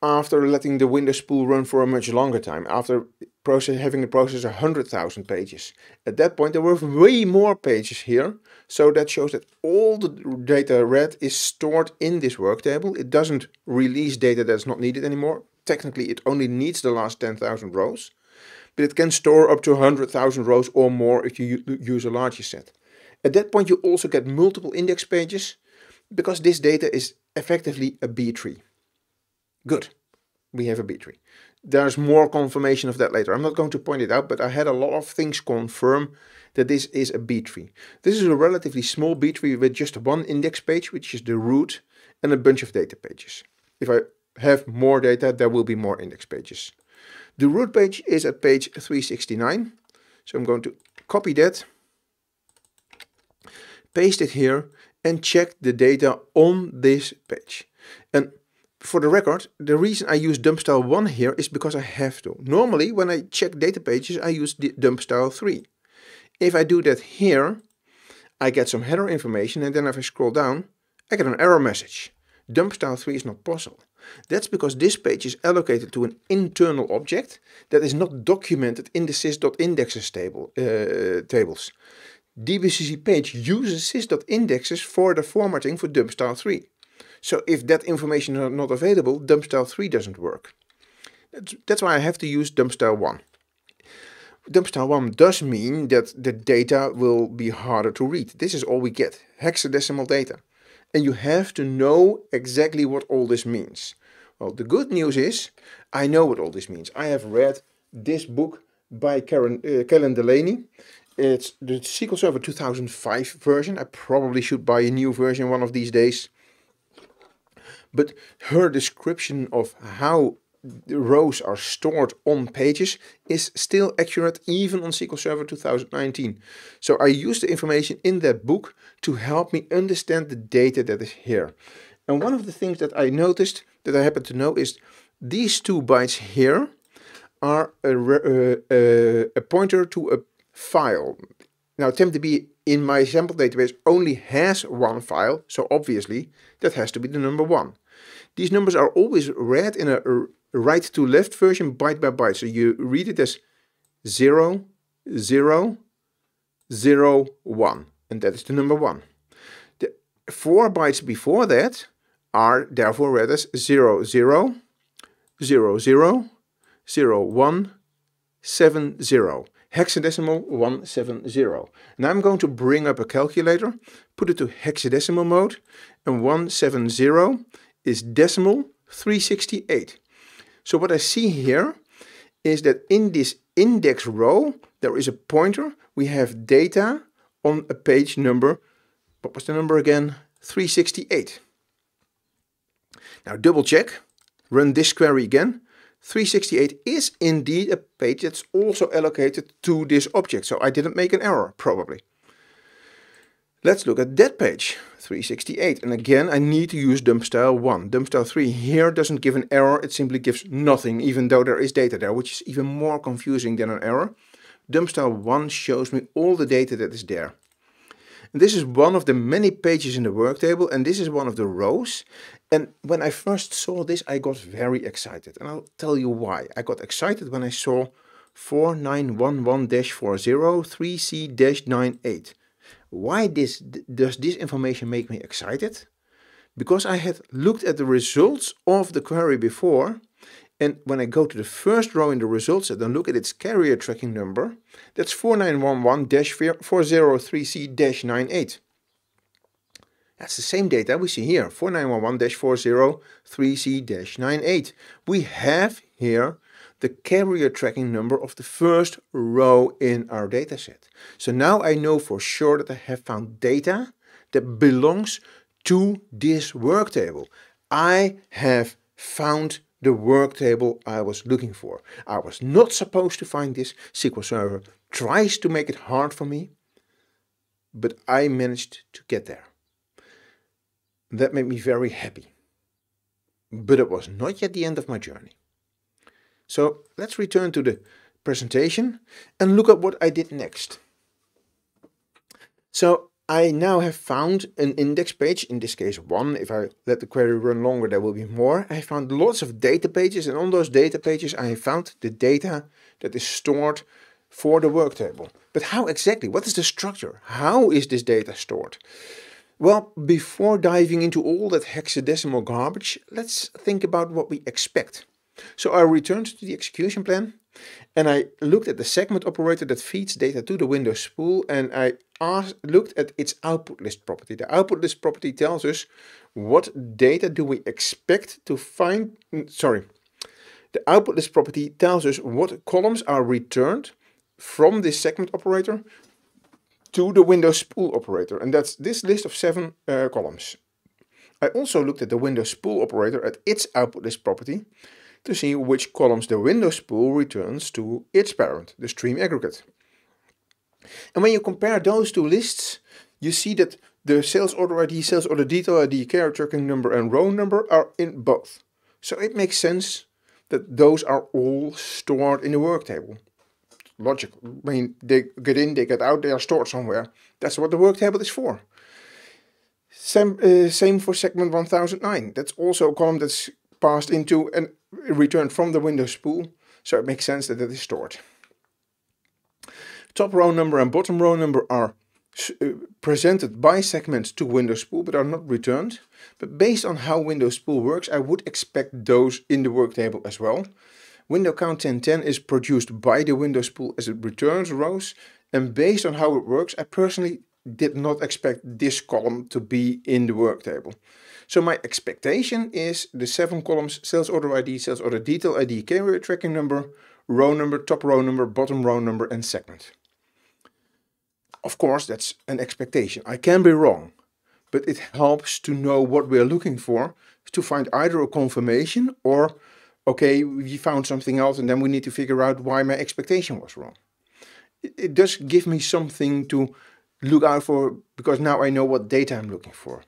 after letting the window spool run for a much longer time, after process, having the process 100,000 pages. At that point there were way more pages here, so that shows that all the data read is stored in this work table. It doesn't release data that's not needed anymore. Technically it only needs the last 10,000 rows, but it can store up to 100,000 rows or more if you use a larger set. At that point you also get multiple index pages, because this data is effectively a B tree. Good. We have a B tree. There's more confirmation of that later. I'm not going to point it out, but I had a lot of things confirm that this is a B tree. This is a relatively small B tree with just one index page, which is the root, and a bunch of data pages. If I have more data, there will be more index pages. The root page is at page 369. So I'm going to copy that, paste it here, and check the data on this page. And for the record, the reason I use dump style 1 here is because I have to. Normally, when I check data pages, I use dump style 3. If I do that here, I get some header information and then if I scroll down, I get an error message. Dump style 3 is not possible. That's because this page is allocated to an internal object that is not documented in the sys.indexes table, uh, tables. DBCC page uses sys.indexes for the formatting for dump style 3. So if that information is not available, dump style 3 doesn't work. That's, that's why I have to use dump style 1. Dump style 1 does mean that the data will be harder to read. This is all we get, hexadecimal data. And you have to know exactly what all this means. Well, the good news is, I know what all this means. I have read this book by Karen, uh, Kalen Delaney. It's the SQL Server 2005 version. I probably should buy a new version one of these days. But her description of how the rows are stored on pages is still accurate even on SQL Server 2019. So I use the information in that book to help me understand the data that is here. And one of the things that I noticed that I happen to know is these two bytes here are a, uh, uh, a pointer to a file. Now TempDB in my sample database only has one file, so obviously that has to be the number one. These numbers are always read in a right to left version byte by byte. So you read it as 0, 0, 0, 1. And that is the number 1. The four bytes before that are therefore read as 0, 0, 0, 0, 0, 1, 7, 0. Hexadecimal 170. Now I'm going to bring up a calculator, put it to hexadecimal mode, and 170 is decimal 368. So what I see here is that in this index row, there is a pointer. We have data on a page number, what was the number again? 368. Now double check, run this query again. 368 is indeed a page that's also allocated to this object. So I didn't make an error, probably. Let's look at that page, 368. And again, I need to use dump style 1. Dump style 3 here doesn't give an error, it simply gives nothing, even though there is data there, which is even more confusing than an error. Dump style 1 shows me all the data that is there. This is one of the many pages in the work table, and this is one of the rows. And when I first saw this, I got very excited. And I'll tell you why. I got excited when I saw 4911-403C-98. Why this, does this information make me excited? Because I had looked at the results of the query before and when I go to the first row in the results and then look at its carrier tracking number, that's 4911-403C-98. That's the same data we see here, 4911-403C-98. We have here the carrier tracking number of the first row in our dataset. So now I know for sure that I have found data that belongs to this work table. I have found the work table I was looking for. I was not supposed to find this. SQL Server tries to make it hard for me, but I managed to get there. That made me very happy. But it was not yet the end of my journey. So let's return to the presentation and look at what I did next. So I now have found an index page, in this case one, if I let the query run longer there will be more. I found lots of data pages and on those data pages I have found the data that is stored for the work table. But how exactly? What is the structure? How is this data stored? Well, before diving into all that hexadecimal garbage, let's think about what we expect. So I returned to the execution plan and I looked at the segment operator that feeds data to the window spool and I asked, looked at its output list property. The output list property tells us what data do we expect to find, mm, sorry, the output list property tells us what columns are returned from this segment operator to the window spool operator and that's this list of seven uh, columns. I also looked at the window spool operator at its output list property to see which columns the window spool returns to its parent, the stream aggregate. And when you compare those two lists, you see that the sales order ID, sales order detail ID, character tracking number and row number are in both. So it makes sense that those are all stored in the work table. Logical. I mean, they get in, they get out, they are stored somewhere. That's what the work table is for. Same, uh, same for segment 1009. That's also a column that's passed into and returned from the window spool. So it makes sense that it is stored. Top row number and bottom row number are uh, presented by segments to Window Spool but are not returned. But based on how Window Spool works, I would expect those in the work table as well. Window count 1010 is produced by the Window Spool as it returns rows. And based on how it works, I personally did not expect this column to be in the work table. So my expectation is the seven columns, sales order ID, sales order detail ID, carrier tracking number, row number, top row number, bottom row number and segment. Of course, that's an expectation. I can be wrong, but it helps to know what we're looking for to find either a confirmation or, okay, we found something else and then we need to figure out why my expectation was wrong. It, it does give me something to look out for because now I know what data I'm looking for.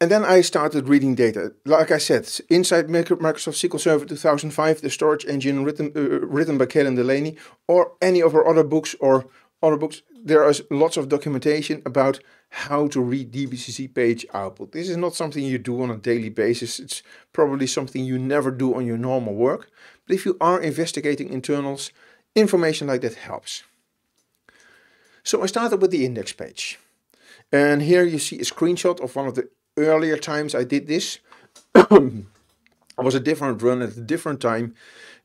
And then I started reading data. Like I said, inside Microsoft SQL Server 2005, the storage engine written, uh, written by Kalen Delaney, or any of our other books or other books, there is lots of documentation about how to read DBCC page output. This is not something you do on a daily basis. It's probably something you never do on your normal work. But if you are investigating internals, information like that helps. So I started with the index page. And here you see a screenshot of one of the earlier times I did this, it was a different run at a different time.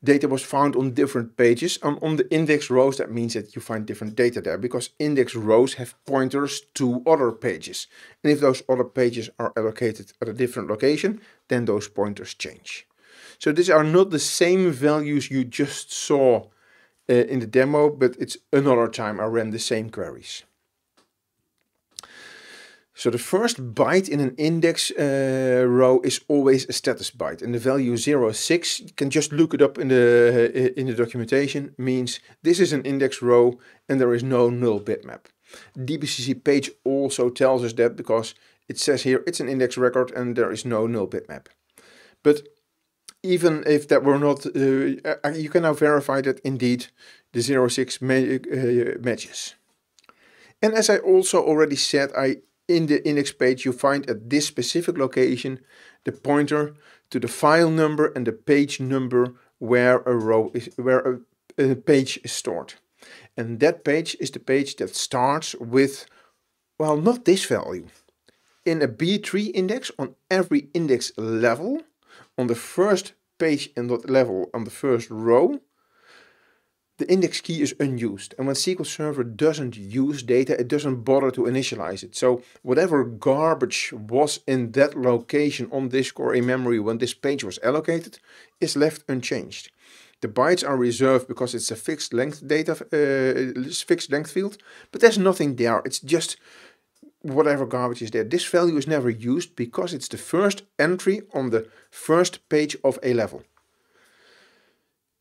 Data was found on different pages. And on the index rows, that means that you find different data there because index rows have pointers to other pages. And if those other pages are allocated at a different location, then those pointers change. So these are not the same values you just saw uh, in the demo, but it's another time I ran the same queries. So the first byte in an index uh, row is always a status byte and the value 06, you can just look it up in the, uh, in the documentation, means this is an index row and there is no null bitmap. DBCC page also tells us that because it says here it's an index record and there is no null bitmap. But even if that were not, uh, uh you can now verify that indeed the 06 ma uh, matches. And as I also already said, I in the index page you find at this specific location the pointer to the file number and the page number where a row is where a, a page is stored. And that page is the page that starts with well not this value. In a B-tree index on every index level on the first page in that level on the first row the index key is unused. And when SQL Server doesn't use data, it doesn't bother to initialize it. So whatever garbage was in that location on disk or in memory when this page was allocated is left unchanged. The bytes are reserved because it's a fixed length data, uh, fixed length field, but there's nothing there. It's just whatever garbage is there. This value is never used because it's the first entry on the first page of a level.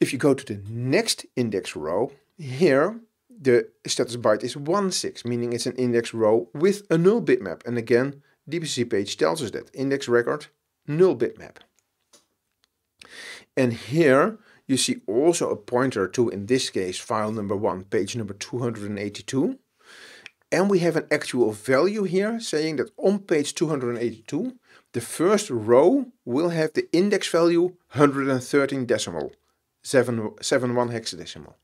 If you go to the next index row, here the status byte is 16, meaning it's an index row with a null bitmap. And again, DBCC page tells us that. Index record, null bitmap. And here you see also a pointer to, in this case, file number 1, page number 282. And we have an actual value here saying that on page 282, the first row will have the index value 113 decimal. 7, 7 1 hexadecimal.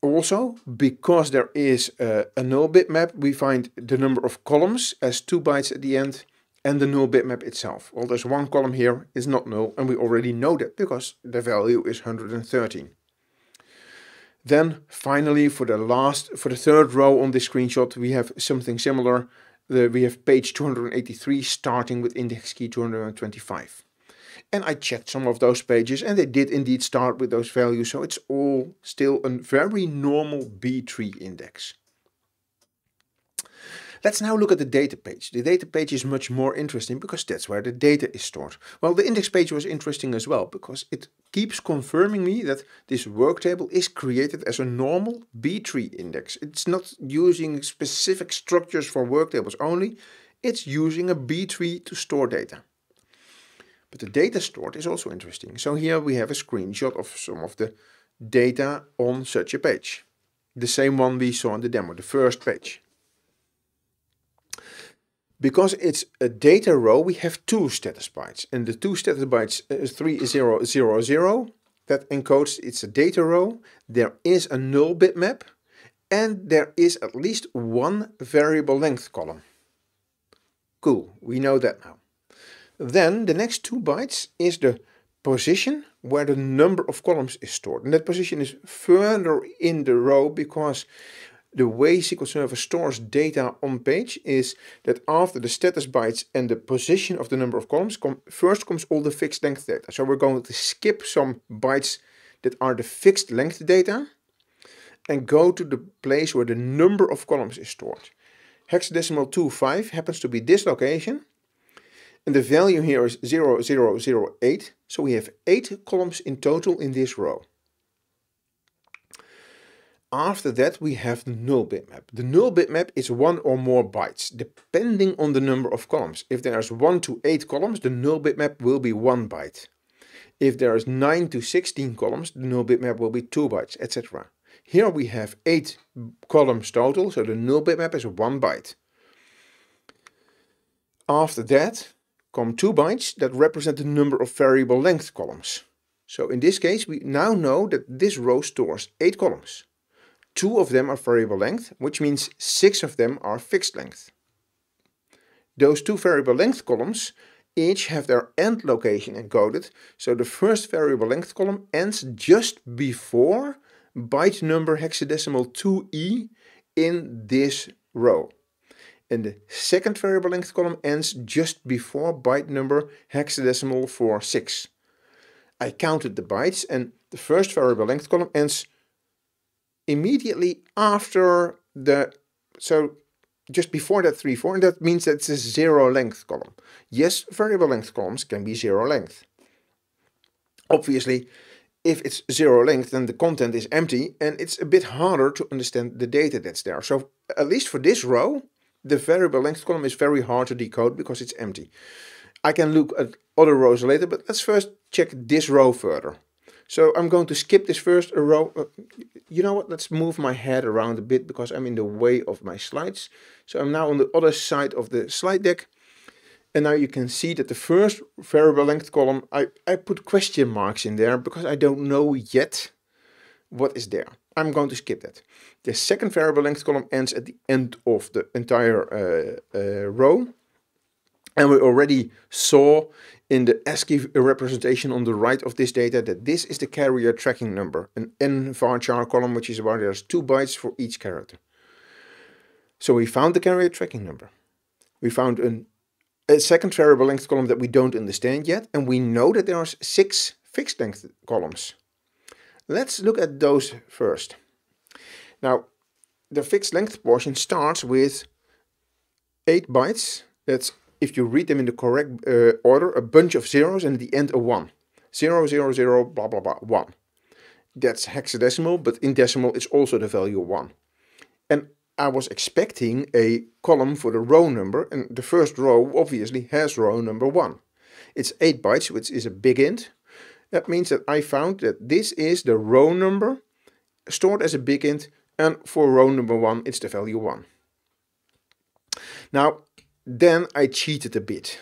Also, because there is a, null bitmap, we find the number of columns as 2 bytes at the end and the null bitmap itself. Well, there's one column here is not null and we already know that because the value is 113. Then finally for the last, for the third row on this screenshot, we have something similar. The, we have page 283 starting with index key 225. And I checked some of those pages and they did indeed start with those values. So it's all still a very normal B-tree index. Let's now look at the data page. The data page is much more interesting because that's where the data is stored. Well, the index page was interesting as well because it keeps confirming me that this work table is created as a normal B-tree index. It's not using specific structures for work tables only. it's using a B tree to store data. But the data stored is also interesting. So here we have a screenshot of some of the data on such a page. The same one we saw in the demo, the first page. Because it's a data row, we have two status bytes. And the two status bytes uh, is 3000 that encodes it's a data row. There is a null bitmap and there is at least one variable length column. Cool, we know that now. Then the next two bytes is the position where the number of columns is stored. And that position is further in the row because the way SQL Server stores data on page is that after the status bytes and the position of the number of columns, first comes all the fixed length data. So we're going to skip some bytes that are the fixed length data and go to the place where the number of columns is stored. Hexadecimal 25 happens to be this location and the value here is 0008. So we have 8 columns in total in this row. After that we have the null bitmap. The null bitmap is one or more bytes, depending on the number of columns. If there is 1 to 8 columns, the null bitmap will be 1 byte. If there is 9 to 16 columns, the null bitmap will be 2 bytes, etc. Here we have 8 columns total, so the null bitmap is 1 byte. After that, come two bytes that represent the number of variable length columns. So in this case, we now know that this row stores eight columns. Two of them are variable length, which means six of them are fixed length. Those two variable length columns each have their end location encoded, so the first variable length column ends just before byte number hexadecimal 2e in this row and the second variable length column ends just before byte number hexadecimal 46. I counted the bytes and the first variable length column ends immediately after the, so just before that 3, 4, and that means that it's a zero length column. Yes, variable length columns can be zero length. Obviously, if it's zero length, then the content is empty and it's a bit harder to understand the data that's there. So at least for this row, the variable length column is very hard to decode because it's empty. I can look at other rows later, but let's first check this row further. So I'm going to skip this first row. Uh, you know what, let's move my head around a bit because I'm in the way of my slides. So I'm now on the other side of the slide deck. And now you can see that the first variable length column, I, I put question marks in there because I don't know yet what is there. I'm going to skip that. The second variable length column ends at the end of the entire uh, uh, row. And we already saw in the ASCII representation on the right of this data that this is the carrier tracking number, an n varchar column, which is where there's two bytes for each character. So we found the carrier tracking number. We found an, a second variable length column that we don't understand yet, and we know that there are six fixed length columns. Let's look at those first. Now, the fixed length portion starts with 8 bytes. That's, if you read them in the correct uh, order, a bunch of zeros and at the end a 1. 0, 0, 0, blah, blah, blah, 1. That's hexadecimal, but in decimal it's also the value 1. And I was expecting a column for the row number, and the first row obviously has row number 1. It's 8 bytes, which is a big int. That means that I found that this is the row number stored as a big int and for row number one, it's the value one. Now, then I cheated a bit.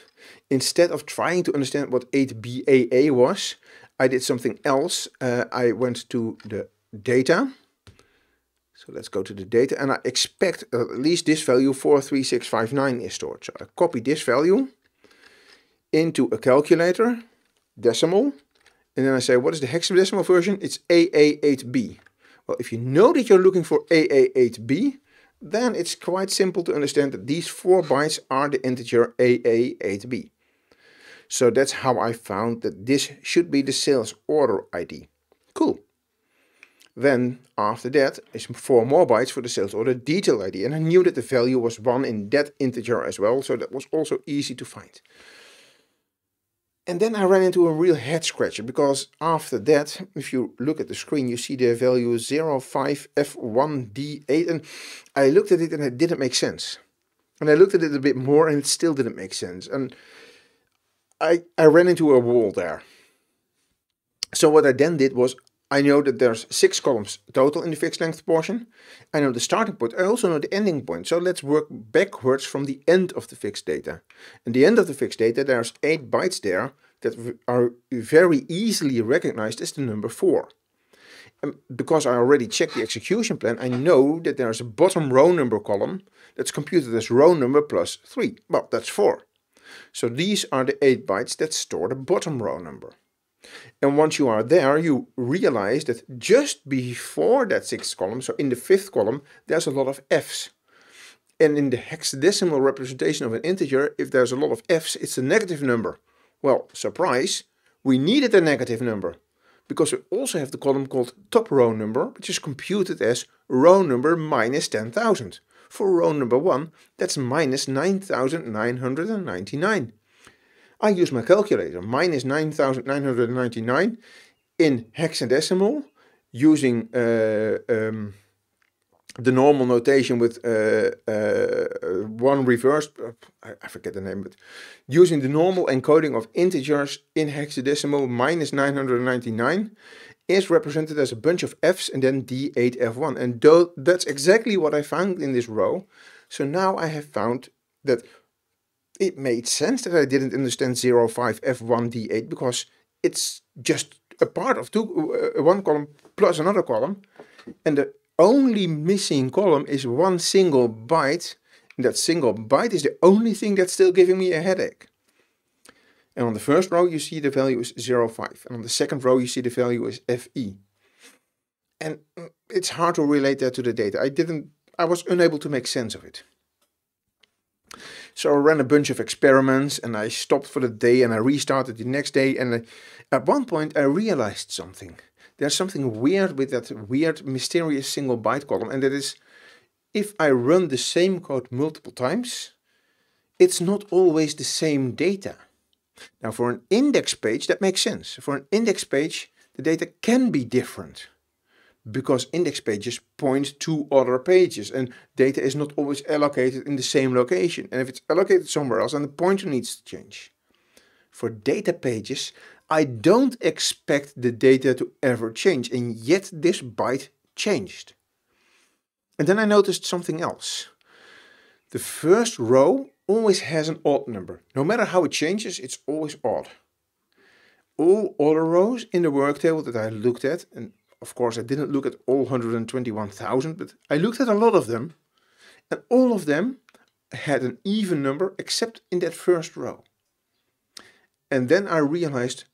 Instead of trying to understand what 8BAA was, I did something else. Uh, I went to the data. So let's go to the data and I expect at least this value 43659 is stored. So I copy this value into a calculator, decimal, and then I say, what is the hexadecimal version? It's AA8B. Well, if you know that you're looking for AA8B, then it's quite simple to understand that these four bytes are the integer AA8B. So that's how I found that this should be the sales order ID. Cool. Then after that is four more bytes for the sales order detail ID. And I knew that the value was 1 in that integer as well, so that was also easy to find. And then I ran into a real head scratcher because after that, if you look at the screen, you see the value 05F1D8 and I looked at it and it didn't make sense. And I looked at it a bit more and it still didn't make sense. And I, I ran into a wall there. So what I then did was I know that there's six columns total in the fixed length portion. I know the starting point. I also know the ending point. So let's work backwards from the end of the fixed data. And the end of the fixed data, there's eight bytes there that are very easily recognized as the number four. And because I already checked the execution plan, I know that there's a bottom row number column that's computed as row number plus three. Well, that's four. So these are the eight bytes that store the bottom row number. And once you are there, you realize that just before that sixth column, so in the fifth column, there's a lot of F's. And in the hexadecimal representation of an integer, if there's a lot of F's, it's a negative number. Well, surprise, we needed a negative number because we also have the column called top row number, which is computed as row number minus 10,000. For row number 1, that's minus 9,999. I use my calculator, minus 9,999 in hexadecimal, using uh, um, the normal notation with uh, uh, one reverse, uh, I, I, forget the name, but using the normal encoding of integers in hexadecimal minus 999 is represented as a bunch of f's and then d8f1. And that's exactly what I found in this row. So now I have found that it made sense that I didn't understand 05 F1 D8 because it's just a part of two, uh, one column plus another column. And the only missing column is one single byte. And that single byte is the only thing that's still giving me a headache. And on the first row you see the value is 05. And on the second row you see the value is FE. And mm, it's hard to relate that to the data. I didn't, I was unable to make sense of it. So I ran a bunch of experiments and I stopped for the day and I restarted the next day. And I, at one point I realized something. There's something weird with that weird mysterious single byte column. And that is if I run the same code multiple times, it's not always the same data. Now for an index page, that makes sense. For an index page, the data can be different because index pages point to other pages and data is not always allocated in the same location. And if it's allocated somewhere else, then the pointer needs to change. For data pages, I don't expect the data to ever change, and yet this byte changed. And then I noticed something else. The first row always has an odd number. No matter how it changes, it's always odd. All other rows in the work table that I looked at, and of course, I didn't look at all 121,000, but I looked at a lot of them. And all of them had an even number except in that first row. And then I realized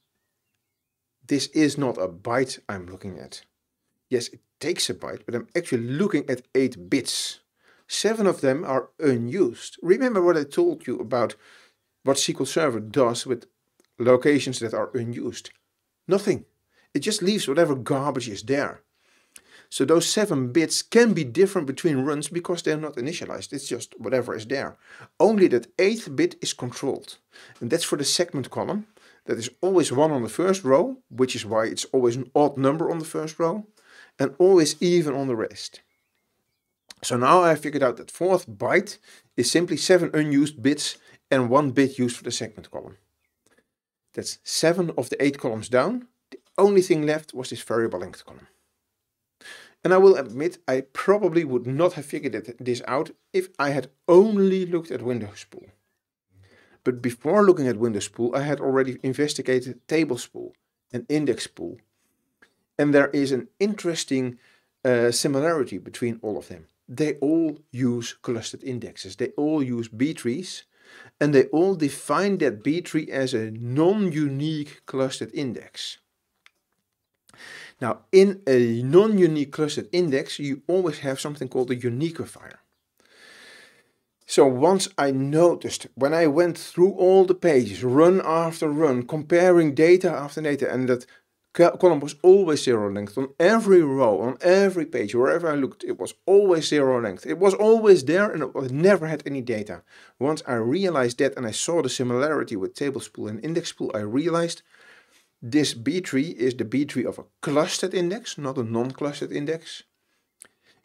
this is not a byte I'm looking at. Yes, it takes a byte, but I'm actually looking at 8 bits. Seven of them are unused. Remember what I told you about what SQL Server does with locations that are unused? Nothing. It just leaves whatever garbage is there. So those seven bits can be different between runs because they're not initialized. It's just whatever is there. Only that eighth bit is controlled. And that's for the segment column. That is always one on the first row, which is why it's always an odd number on the first row. And always even on the rest. So now I figured out that fourth byte is simply seven unused bits and one bit used for the segment column. That's seven of the eight columns down only thing left was this variable length column. And I will admit I probably would not have figured this out if I had only looked at window spool. But before looking at window spool, I had already investigated table spool and index spool. And there is an interesting uh, similarity between all of them. They all use clustered indexes. They all use B trees and they all define that B tree as a non-unique clustered index. Now, in a non-unique clustered index, you always have something called a uniquifier. So once I noticed, when I went through all the pages, run after run, comparing data after data, and that column was always zero length on every row, on every page, wherever I looked, it was always zero length. It was always there and it never had any data. Once I realized that and I saw the similarity with table spool and index spool, I realized this B tree is the B tree of a clustered index, not a non-clustered index.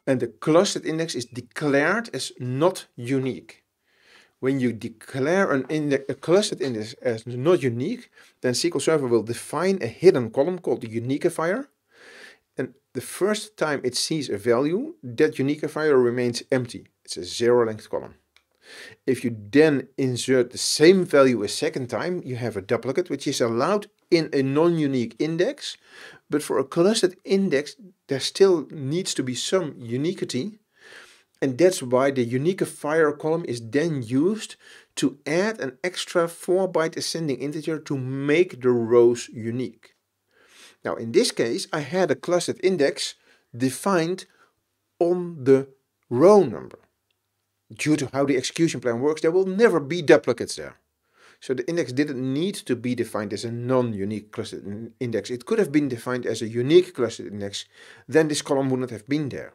And the clustered index is declared as not unique. when you declare an index, a clustered index as not unique, then SQL Server will define a hidden column called the uniqueifier. And the first time it sees a value, that uniqueifier remains empty. It's a zero length column. If you then insert the same value a second time, you have a duplicate, which is allowed in a non-unique index. But for a clustered index, there still needs to be some uniquity. And that's why the uniquifier column is then used to add an extra 4 byte ascending integer to make the rows unique. Now in this case I had a clustered index defined on the row number. Due to how the execution plan works there will never be duplicates there. So the index didn't need to be defined as a non-unique clustered index. It could have been defined as a unique clustered index. Then this column wouldn't have been there.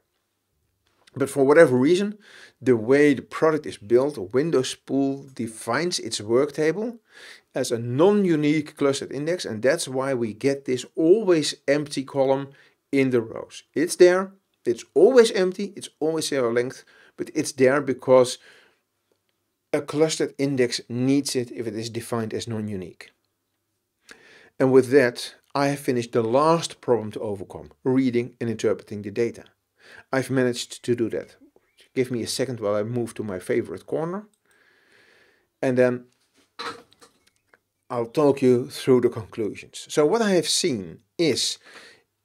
But for whatever reason, the way the product is built, Window Spool defines its work table as a non-unique clustered index and that's why we get this always empty column in the rows. It's there, it's always empty, it's always zero length, but it's there because a clustered index needs it if it is defined as non-unique. And with that, I have finished the last problem to overcome, reading and interpreting the data. I've managed to do that. Give me a second while I move to my favorite corner. And then I'll talk you through the conclusions. So what I have seen is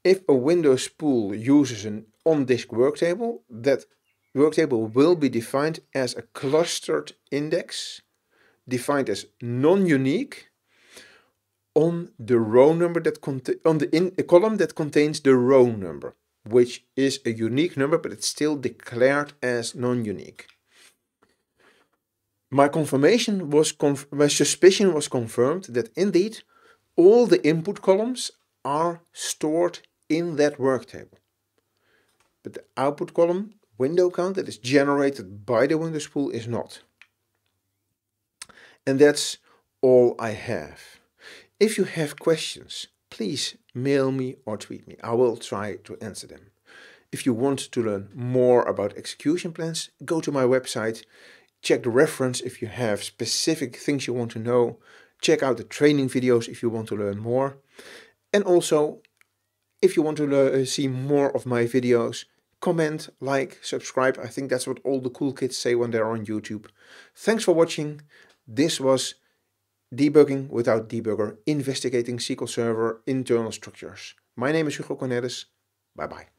if a Window Spool uses an on-disk work table, that work table will be defined as a clustered index, defined as non-unique, on the row number that on the in a column that contains the row number which is a unique number, but it's still declared as non-unique. My confirmation was conf my suspicion was confirmed that indeed all the input columns are stored in that work table. But the output column, window count that is generated by the Window spool is not. And that's all I have. If you have questions, please mail me or tweet me. I will try to answer them. If you want to learn more about execution plans, go to my website, check the reference if you have specific things you want to know, check out the training videos if you want to learn more. And also, if you want to see more of my videos, comment, like, subscribe. I think that's what all the cool kids say when they're on YouTube. Thanks for watching. This was Debugging without debugger, investigating SQL Server internal structures. My name is Hugo Kornelis. Bye bye.